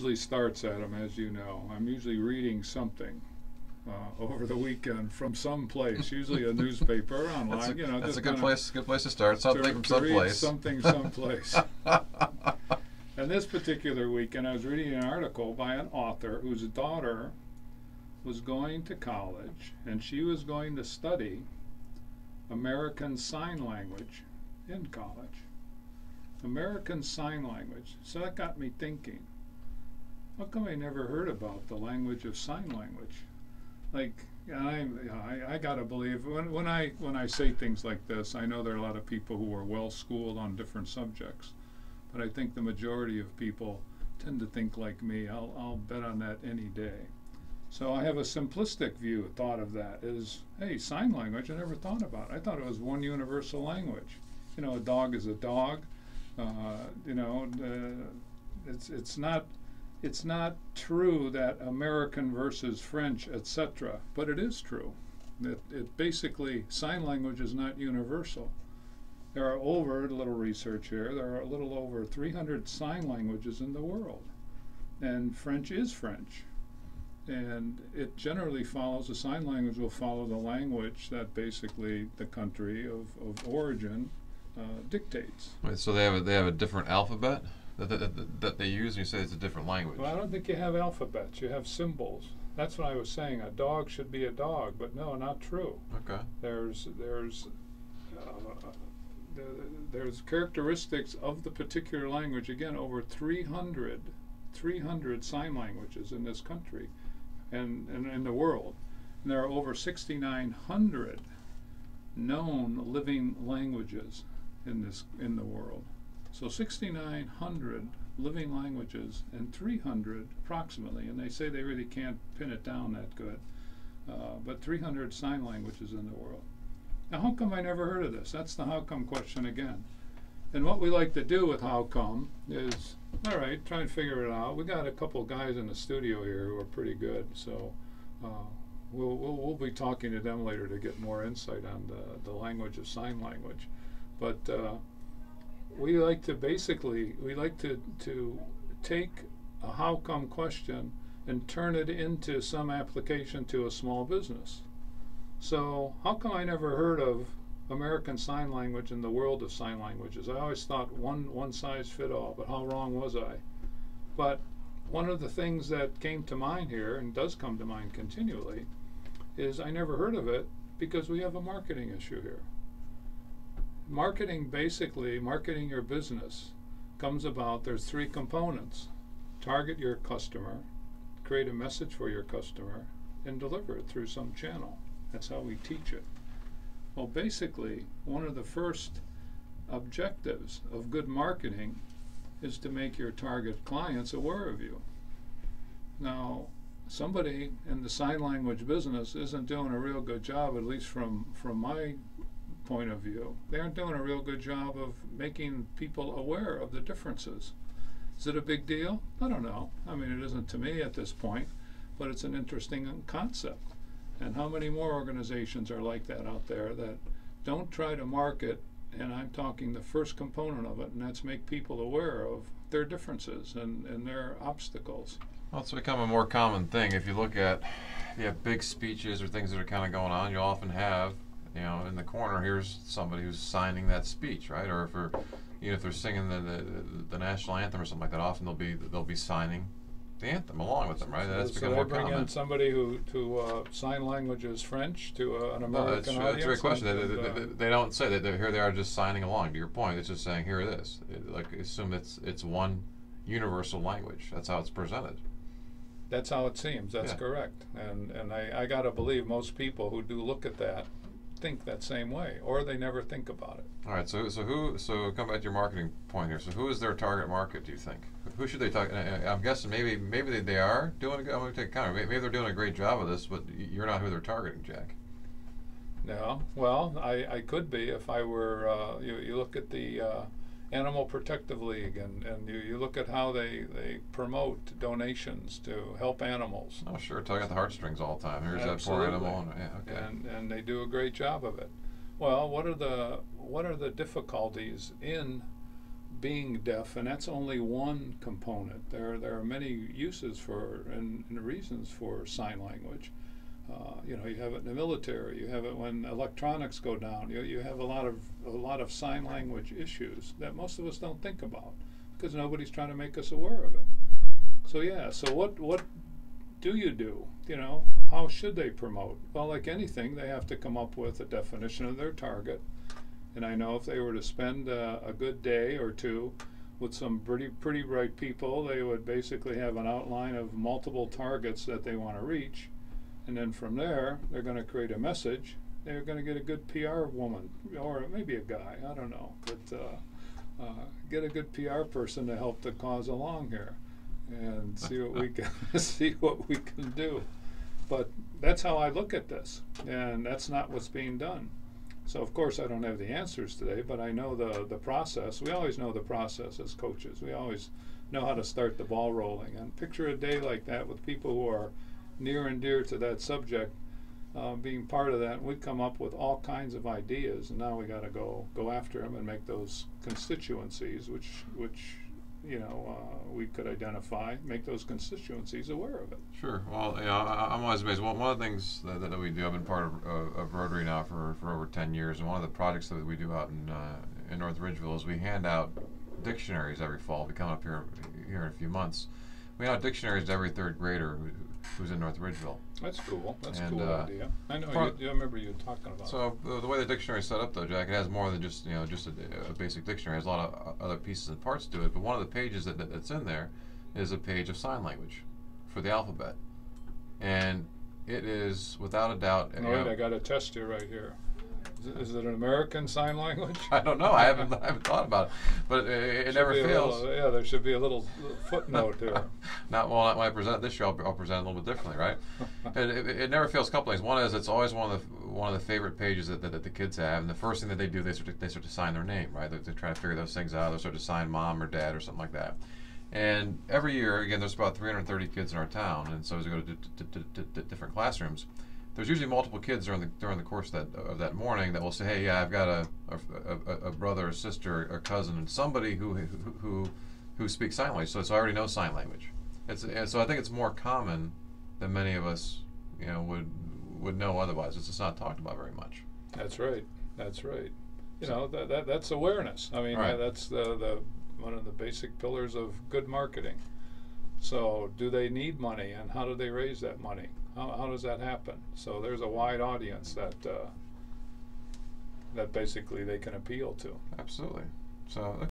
usually starts at them, as you know. I'm usually reading something uh, over the weekend from some place, usually a newspaper online. That's a, you know, that's a good place. Good place to start. Something to, from someplace. Something someplace. and this particular weekend, I was reading an article by an author whose daughter was going to college, and she was going to study American Sign Language in college. American Sign Language. So that got me thinking. How come I never heard about the language of sign language? Like, I, I, I gotta believe when, when I when I say things like this, I know there are a lot of people who are well schooled on different subjects, but I think the majority of people tend to think like me. I'll I'll bet on that any day. So I have a simplistic view, thought of that is, hey, sign language. I never thought about. It. I thought it was one universal language. You know, a dog is a dog. Uh, you know, uh, it's it's not it's not true that American versus French, etc. But it is true. It, it basically sign language is not universal. There are over a little research here. There are a little over 300 sign languages in the world, and French is French. And it generally follows the sign language will follow the language that basically the country of, of origin uh, dictates. Wait, so they have a, they have a different alphabet that, that, that, that they use. And you say it's a different language. Well, I don't think you have alphabets. You have symbols. That's what I was saying. A dog should be a dog, but no, not true. Okay. There's there's uh, there's characteristics of the particular language. Again, over 300, 300 sign languages in this country, and, and in the world. And there are over 6,900 known living languages in this in the world. So 6,900 living languages and 300 approximately, and they say they really can't pin it down that good, uh, but 300 sign languages in the world. Now, how come I never heard of this? That's the how come question again. And what we like to do with how come is, all right, try and figure it out. We got a couple guys in the studio here who are pretty good, so uh, we'll, we'll, we'll be talking to them later to get more insight on the, the language of sign language. But uh, we like to basically we like to to take a how come question and turn it into some application to a small business. So how come I never heard of American Sign Language in the world of sign languages? I always thought one one size fit all, but how wrong was I? But one of the things that came to mind here and does come to mind continually is I never heard of it because we have a marketing issue here marketing basically marketing your business comes about there's three components. Target your customer create a message for your customer and deliver it through some channel. That's how we teach it. Well basically one of the first objectives of good marketing is to make your target clients aware of you. Now somebody in the sign language business isn't doing a real good job at least from from my point of view. They aren't doing a real good job of making people aware of the differences. Is it a big deal? I don't know. I mean, it isn't to me at this point, but it's an interesting concept. And how many more organizations are like that out there that don't try to market, and I'm talking the first component of it, and that's make people aware of their differences and, and their obstacles. Well, it's become a more common thing. If you look at, you have big speeches or things that are kind of going on, you often have you know, in the corner, here's somebody who's signing that speech, right? Or if they're, you know, if they're singing the, the, the national anthem or something like that, often they'll be they'll be signing the anthem along with them, right? So, That's so become more bring common. in somebody who to uh, sign languages French to uh, an No, that's, American true. that's a audience. great question. They, they, uh, they, they don't say that. Here they are just signing along. To your point, it's just saying, here it is. It, like assume it's it's one universal language. That's how it's presented. that's how it seems. That's Yeah. correct. And and I, I got to believe most people who do look at that think that same way, or they never think about it. All right. So so who so come back to your marketing point here. So who is their target market? Do you think? Who should they talk? I'm guessing maybe maybe they, they are doing. a good- I'm going to take counter. Maybe, maybe they're doing a great job of this, but you're not who they're targeting, Jack. No, well, I, I could be if I were. Uh, you, you look at the uh, Animal Protective League, and, and you, you look at how they, they promote donations to help animals, Oh, sure. Tug at the heartstrings all the time. Here's that poor animal. And, yeah, okay. and and they do a great job of it. Well, what are the what are the difficulties in being deaf, and that's only one component. There, there are many uses for and, and reasons for sign language. Uh, you know, you have it in the military. You have it when electronics go down. You, you have a lot of a lot of sign language issues that most of us don't think about because nobody's trying to make us aware of it. So yeah. So what what do you do? You know, how should they promote? Well, like anything, they have to come up with a definition of their target. And I know if they were to spend uh, a good day or two with some pretty pretty bright people, they would basically have an outline of multiple targets that they want to reach, and then from there they're going to create a message. They're going to get a good PR woman or maybe a guy, I don't know, but uh, uh, get a good PR person to help the cause along here, and see what we can see what we can do. But that's how I look at this, and that's not what's being done. So of course I don't have the answers today, but I know the the process. We always know the process as coaches. We always know how to start the ball rolling. And picture a day like that with people who are near and dear to that subject, uh, being part of that. We come up with all kinds of ideas, and now we got to go go after them and make those constituencies, which which you know uh, we could identify, make those constituencies aware of it. Sure. Well, you know, I, I'm always amazed. One, one of the things that, that we do, I've been part of, uh, of Rotary now for, for over 10 years, and one of the projects that we do out in uh, in North Ridgeville is we hand out dictionaries every fall. We come up here here in a few months. We out dictionaries to every third grader who, who's in North Ridgeville. That's cool. That's And, a cool uh, idea. I know. You, I remember you talking about. So the, the way the dictionary is set up, though, Jack, it has more than just you know just a, a basic dictionary. It has a lot of uh, other pieces and parts to it. But one of the pages that, that, that's in there is a page of sign language for the alphabet, and it is without a doubt. you All right, know- I got a test you right here. Is it an American sign language? I don't know. I haven't I haven't thought about it, but it, it never fails. little- yeah, there should be a little footnote there. Not well. When I present this year, I'll, I'll present it a little bit differently, right? it, it, it never fails. A couple things. One is it's always one of the one of the favorite pages that, that, that the kids have, and the first thing that they do, they start to, they start to sign their name, right? They're, they're trying to figure those things out. They start to sign mom or dad or something like that. And every year, again, there's about 330 kids in our town, and so as we go to, d- d- d- different classrooms, there's usually multiple kids during the during the course of that of that morning that will say, "Hey, yeah, I've got a a, a, a brother, or sister, a cousin, and somebody who who who, who speaks sign language." So, so I already know sign language. It's and so I think it's more common than many of us, you know, would would know otherwise. It's just not talked about very much. That's right. That's right. You know that, that that's awareness. I mean Right. that's the the one of the basic pillars of good marketing. So do they need money, and how do they raise that money? How how does that happen? So there's a wide audience that uh, that basically they can appeal to. Absolutely. So